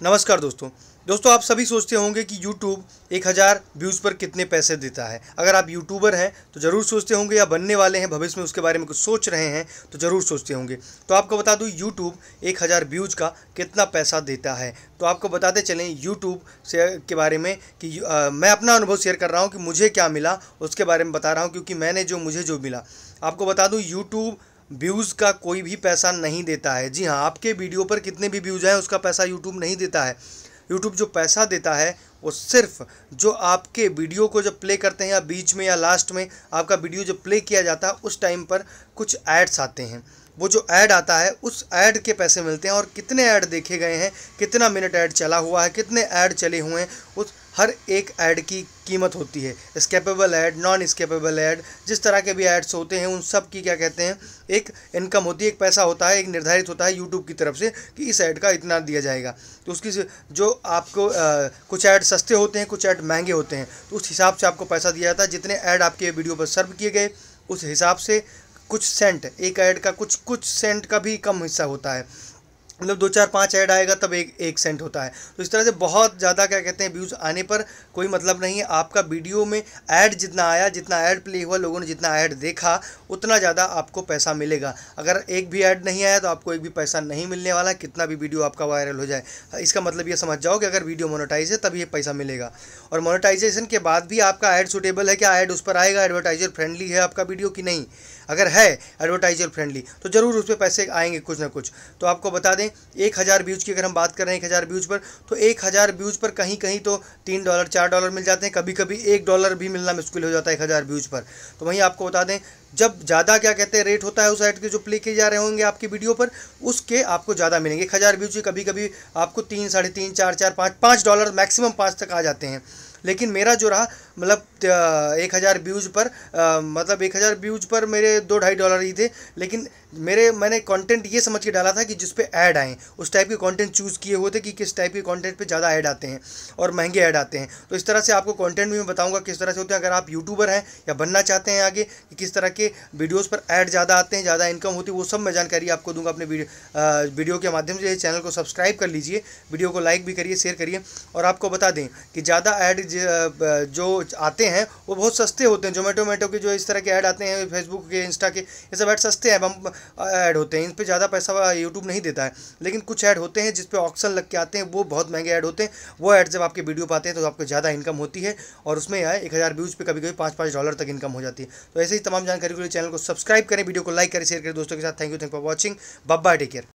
नमस्कार दोस्तों। दोस्तों आप सभी सोचते होंगे कि YouTube एक हज़ार व्यूज़ पर कितने पैसे देता है। अगर आप यूट्यूबर हैं तो ज़रूर सोचते होंगे या बनने वाले हैं भविष्य में उसके बारे में कुछ सोच रहे हैं तो ज़रूर सोचते होंगे। तो आपको बता दूँ YouTube एक हज़ार व्यूज़ का कितना पैसा देता है। तो आपको बताते चलें यूट्यूब से के बारे में कि आ, मैं अपना अनुभव शेयर कर रहा हूँ कि मुझे क्या मिला उसके बारे में बता रहा हूँ क्योंकि मैंने जो मुझे जो मिला। आपको बता दूँ यूट्यूब व्यूज़ का कोई भी पैसा नहीं देता है। जी हाँ आपके वीडियो पर कितने भी व्यूज़ हैं उसका पैसा यूट्यूब नहीं देता है। यूट्यूब जो पैसा देता है, वो सिर्फ़ जो आपके वीडियो को जब प्ले करते हैं या बीच में या लास्ट में आपका वीडियो जब प्ले किया जाता है, उस टाइम पर कुछ एड्स आते हैं। वो जो ऐड आता है, उस ऐड के पैसे मिलते हैं और कितने ऐड देखे गए हैं, कितना मिनट ऐड चला हुआ है, कितने ऐड चले हुए हैं, उस हर एक ऐड की कीमत होती है। Skippable add non skippable add जिस तरह के भी ऐड्स होते हैं उन सब की क्या कहते हैं एक इनकम होती है एक पैसा होता है एक निर्धारित होता है यूट्यूब की तरफ़ से कि इस ऐड का इतना दिया जाएगा। तो उसकी जो आपको आ, कुछ ऐड सस्ते होते हैं कुछ ऐड महँगे होते हैं तो उस हिसाब से आपको पैसा दिया जाता है। जितने ऐड आपके वीडियो पर सर्व किए गए उस हिसाब से कुछ सेंट एक ऐड का कुछ कुछ सेंट का भी कम हिस्सा होता है। मतलब दो चार पाँच ऐड आएगा, तब एक एक सेंट होता है। तो इस तरह से बहुत ज़्यादा, क्या कहते हैं व्यूज़ आने पर कोई मतलब नहीं है। आपका वीडियो में ऐड जितना आया, जितना ऐड प्ले हुआ, लोगों ने जितना ऐड देखा, उतना ज़्यादा आपको पैसा मिलेगा। अगर एक भी ऐड नहीं आया तो आपको एक भी पैसा नहीं मिलने वाला, कितना भी वीडियो आपका वायरल हो जाए। इसका मतलब ये समझ जाओ कि अगर वीडियो मोनोटाइज है तभी ये पैसा मिलेगा। और मोनोटाइजेशन के बाद भी आपका ऐड सुटेबल है क्या? ऐड उस पर आएगा एडवर्टाइजर फ्रेंडली है आपका वीडियो कि नहीं? अगर है एडवर्टाइजर फ्रेंडली तो ज़रूर उस पर पैसे आएँगे कुछ ना कुछ। तो आपको बता दें एक हज़ार व्यूज़ की अगर हम बात कर हैं एक हज़ार व्यूज़ पर तो एक हज़ार व्यूज़ पर कहीं कहीं तो तीन डॉलर चार डॉलर मिल जाते हैं। कभी कभी एक डॉलर भी मिलना मुश्किल हो जाता है एक हज़ार व्यूज़ पर। तो वहीं आपको बता दें, जब ज़्यादा क्या कहते हैं रेट होता है उस ऐड के जो प्ले किए जा रहे होंगे आपकी वीडियो पर, उसके आपको ज़्यादा मिलेंगे। एक हज़ार व्यूज़ कभी कभी आपको तीन, साढ़े तीन, चार चार, पाँच पाँच डॉलर मैक्सिमम पाँच तक आ जाते हैं। लेकिन मेरा जो रहा मतलब एक हज़ार व्यूज़ पर मतलब एक हज़ार व्यूज़ पर मेरे दो ढाई डॉलर ही थे, लेकिन मेरे, मैंने कंटेंट ये समझ के डाला था कि जिस पे ऐड आएँ, उस टाइप के कंटेंट चूज़ किए हुए थे कि किस टाइप के कंटेंट पे ज़्यादा ऐड आते हैं और महँगे ऐड आते हैं। तो इस तरह से आपको कंटेंट भी मैं बताऊँगा किस तरह से होते हैं। अगर आप यूट्यूबर हैं या बनना चाहते हैं आगे कि किस तरह के वीडियोज़ पर ऐड ज़्यादा आते हैं, ज़्यादा इनकम होती है, वो सब मैं जानकारी आपको दूँगा अपने वीडियो के माध्यम से। चैनल को सब्सक्राइब कर लीजिए, वीडियो को लाइक भी करिए शेयर करिए और आपको बता दें कि ज़्यादा ऐड जो आते हैं, वो बहुत सस्ते होते हैं। जोमेटो मेटो के जो इस तरह के ऐड आते हैं फेसबुक के इंस्टा के, ये सब ऐड सस्ते हैं। ऐड होते हैं। इन पर ज़्यादा पैसा यूट्यूब नहीं देता है। लेकिन कुछ ऐड होते हैं जिसपे ऑप्शन लग के आते हैं। वो बहुत महँगे ऐड होते हैं। वो ऐड जब आपके वीडियो पाते हैं तो आपको ज़्यादा इनकम होती है। और उसमें आए एक हज़ार व्यूज़ पर कभी कभी पाँच पाँच डॉलर तक इनकम हो जाती है। तो ऐसे ही तमाम जानकारी के लिए चैनल को सब्सक्राइब करें, वीडियो को लाइक करें शेयर करें दोस्तों के साथ। Thank you thank for watching बब्बा take care